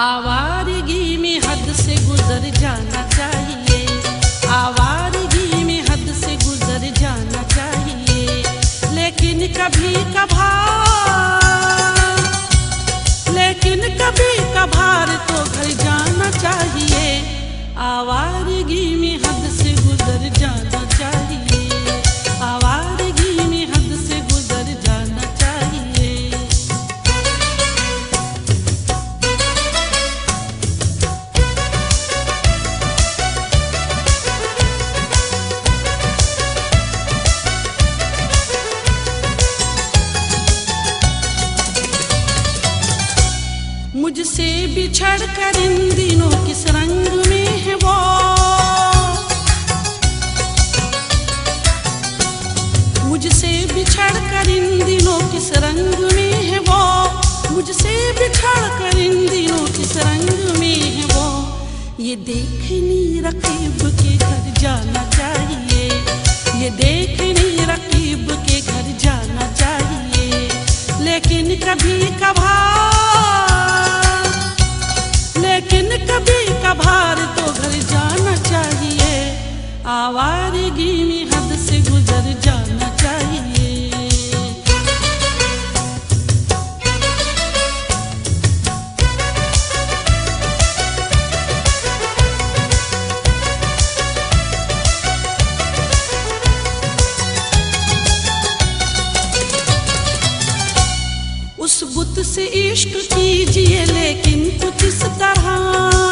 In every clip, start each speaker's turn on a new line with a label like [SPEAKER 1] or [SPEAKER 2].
[SPEAKER 1] आवारगी में हद से गुजर जाना चाहिए। आवारगी में हद से गुजर जाना चाहिए। लेकिन कभी कभार बिछड़ इन दिनों किस रंग में है वो? मुझसे बिछड़ कर इन दिनों किस रंग में है वो? मुझसे बिछड़ कर इन दिनों किस रंग में है वो? ये देखनी रकीब आवारगी में हद से गुजर जाना चाहिए। उस बुत से इश्क कीजिए लेकिन कुछ इस तरह।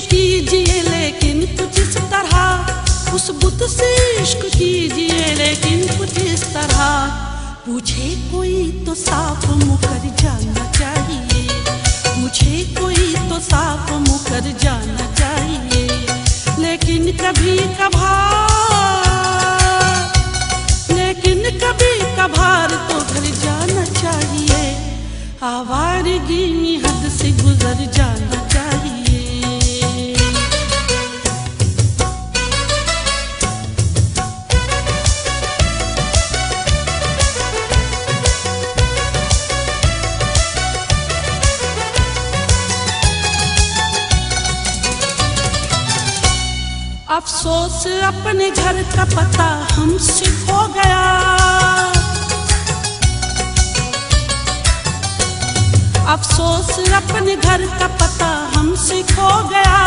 [SPEAKER 1] कीजिए, लेकिन कुछ इस तरह। उस बुत से इश्क कीजिए, लेकिन कुछ इस तरह। पूछे कोई तो साफ़ मुकर जाना चाहिए। पूछे कोई तो साफ़ मुकर जाना चाहिए। लेकिन कभी कभार, लेकिन कभी कभार तो घर जाना चाहिए। आवारगी अफसोस अपने घर का पता हमसे खो गया। अफसोस अपने घर का पता हमसे खो गया।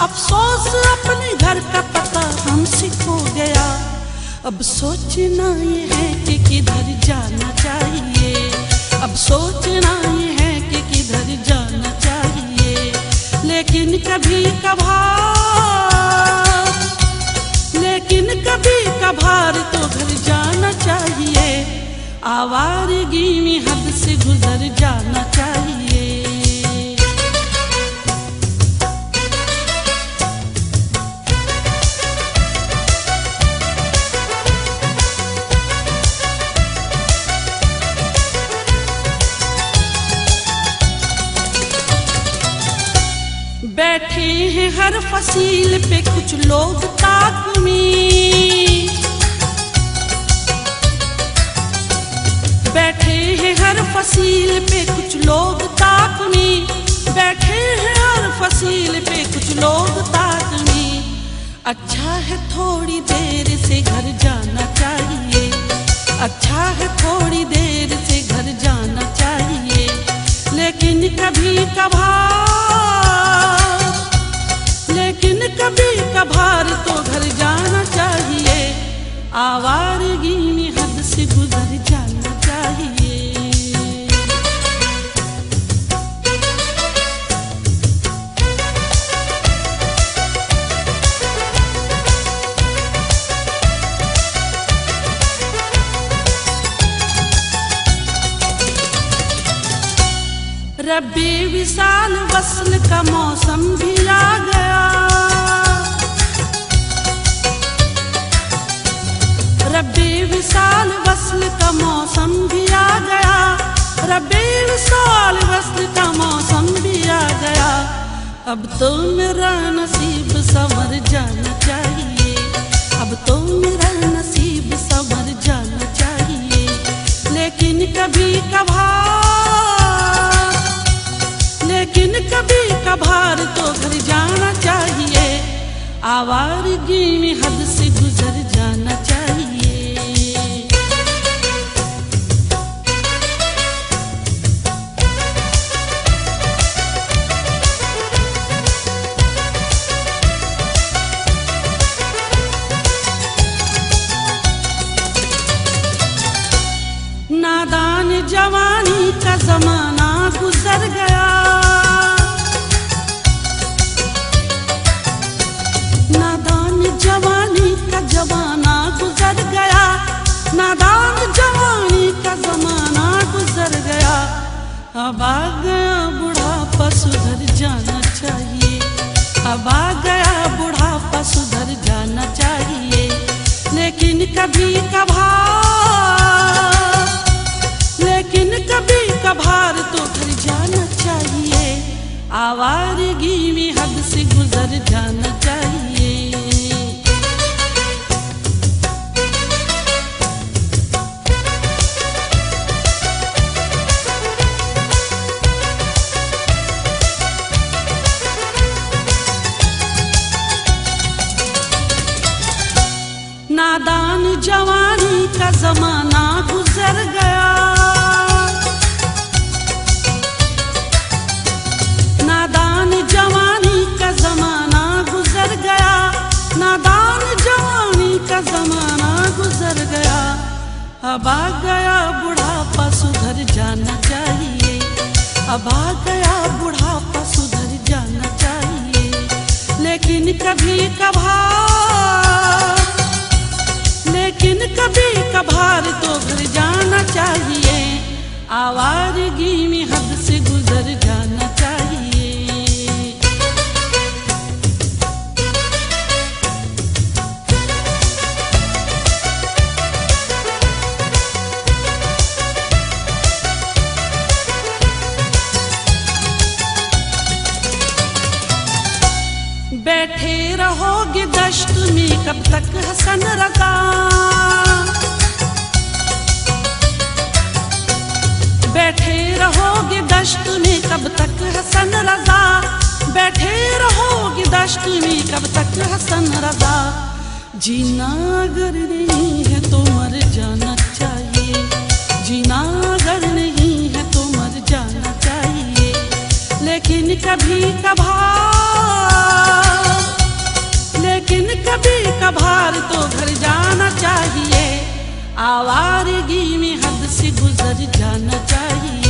[SPEAKER 1] अफसोस अपने घर का पता हमसे खो गया। अब सोचना ये है कि किधर जाना चाहिए। अब सोचना ये है कि किधर जाना चाहिए। लेकिन कभी कभार लेकिन कभी कभार तो घर जाना चाहिए। आवारगी में हद से गुजर जाना चाहिए। बैठे हैं हर फसील पे कुछ लोग। बैठे हैं हर फसील पे कुछ लोग ताक में बैठे हैं हर फसील पे कुछ लोग ताक अच्छा है थोड़ी देर से घर जाना चाहिए। अच्छा है थोड़ी देर से घर जाना चाहिए। लेकिन कभी कभार रबी विशाल वसल का मौसम भी आ गया। रबी विशाल वसल का मौसम भी आ गया। रबी विशाल वसल का मौसम भी आ गया। अब तो मेरा नसीब संवर जाना चाहिए। अब तो मेरा नसीब संवर जाना चाहिए। लेकिन कभी कभार लेकिन कभी कभार तो घर जाना चाहिए। आवारगी जमाना गुजर गया। नादान जवानी का जमाना गुजर गया। अब आ गया बुढ़ापा सुधर जाना चाहिए। अब आ गया बुढ़ापा सुधर जाना चाहिए। लेकिन कभी कभार, लेकिन कभी कभार तो घर जाना चाहिए। आवारगी में हद से गुजर जाना अब आ गया बुढ़ापा, सुधर जाना चाहिए। अब आ गया बुढ़ापा, सुधर जाना चाहिए। लेकिन कभी कभार, लेकिन कभी कभार तो घर जाना चाहिए। आवारगी बैठे रहोगे दश्त में कब तक हसन रगा। बैठे रहोगे दश्त में कब तक हसन रजा बैठे रहोगे दश्त में कब तक हसन रजा जीना अगर नहीं है तो मर जाना चाहिए। जीना अगर नहीं है तो मर जाना चाहिए। लेकिन कभी कभार का भार तो घर जाना चाहिए। आवारगी में हद से गुजर जाना चाहिए।